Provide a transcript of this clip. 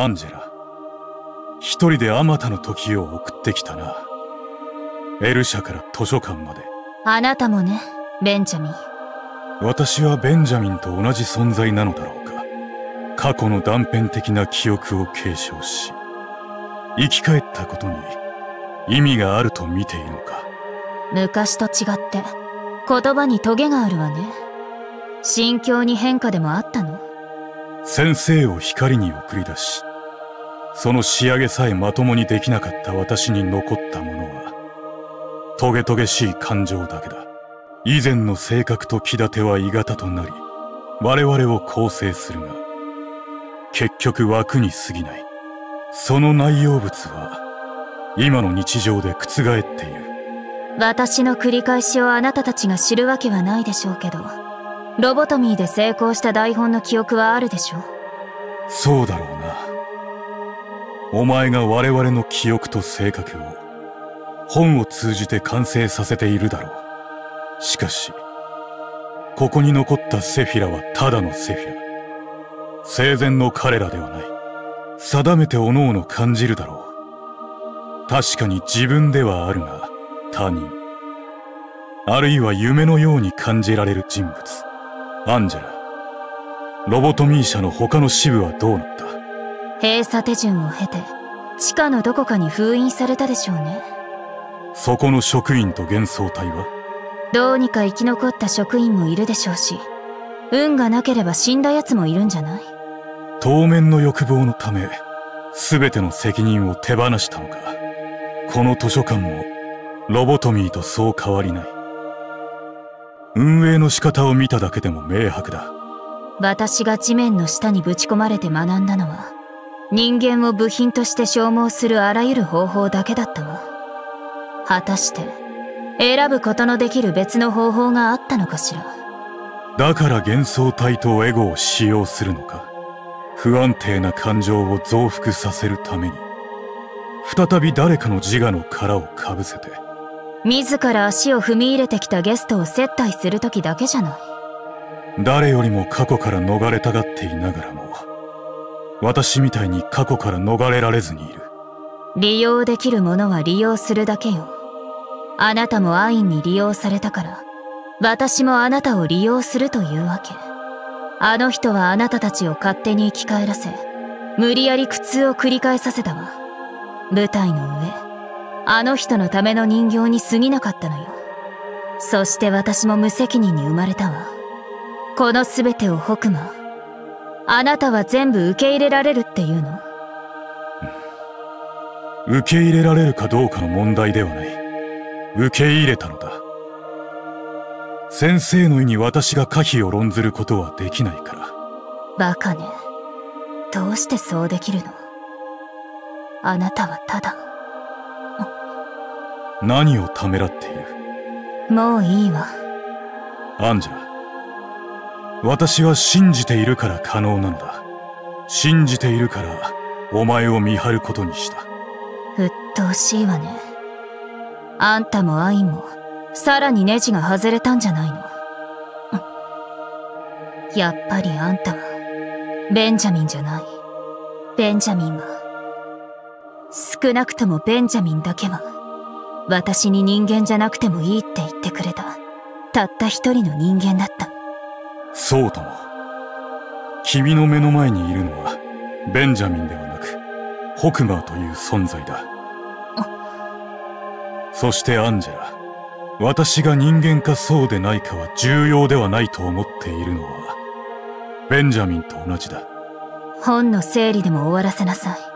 アンジェラ一人であまたの時を送ってきたな。エルシャから図書館まで。あなたもねベンジャミン。私はベンジャミンと同じ存在なのだろうか。過去の断片的な記憶を継承し生き返ったことに意味があると見ているのか。昔と違って言葉にトゲがあるわね。心境に変化でもあったの。先生を光に送り出しその仕上げさえまともにできなかった私に残ったものはトゲトゲしい感情だけだ。以前の性格と気立ては鋳型となり我々を構成するが結局枠に過ぎない。その内容物は今の日常で覆っている。私の繰り返しをあなたたちが知るわけはないでしょうけどロボトミーで成功した台本の記憶はあるでしょう。そうだろうなお前が我々の記憶と性格を本を通じて完成させているだろう。しかしここに残ったセフィラはただのセフィラ。生前の彼らではない。定めておのおの感じるだろう。確かに自分ではあるが他人。あるいは夢のように感じられる人物。アンジェラ。ロボトミー社の他の支部はどうなった？閉鎖手順を経て地下のどこかに封印されたでしょうね。そこの職員と幻想体は？どうにか生き残った職員もいるでしょうし運がなければ死んだ奴もいるんじゃない？当面の欲望のため全ての責任を手放したのか？この図書館もロボトミーとそう変わりない。運営の仕方を見ただけでも明白だ。私が地面の下にぶち込まれて学んだのは人間を部品として消耗するあらゆる方法だけだったわ果たして選ぶことのできる別の方法があったのかしら。だから幻想体とエゴを使用するのか。不安定な感情を増幅させるために。再び誰かの自我の殻をかぶせて。自ら足を踏み入れてきたゲストを接待する時だけじゃない。誰よりも過去から逃れたがっていながらも私みたいに過去から逃れられずにいる。利用できるものは利用するだけよ。あなたもアインに利用されたから。私もあなたを利用するというわけ。あの人はあなたたちを勝手に生き返らせ無理やり苦痛を繰り返させたわ。舞台の上。あの人のための人形に過ぎなかったのよ。そして私も無責任に生まれたわ。この全てを北馬。あなたは全部受け入れられるっていうの？受け入れられるかどうかの問題ではない。受け入れたのだ。先生の意に私が可否を論ずることはできないから。バカね。どうしてそうできるの？あなたはただ。何をためらっている？もういいわ。アンジェラ私は信じているから可能なのだ。信じているからお前を見張ることにした。鬱陶しいわね。あんたもアインもさらにネジが外れたんじゃないの。やっぱりあんたはベンジャミンじゃない。ベンジャミンは少なくともベンジャミンだけは私に人間じゃなくてもいいって言ってくれたたった一人の人間だった。そうとも。君の目の前にいるのはベンジャミンではなくホクマーという存在だ。そしてアンジェラ私が人間かそうでないかは重要ではないと思っているのはベンジャミンと同じだ。本の整理でも終わらせなさい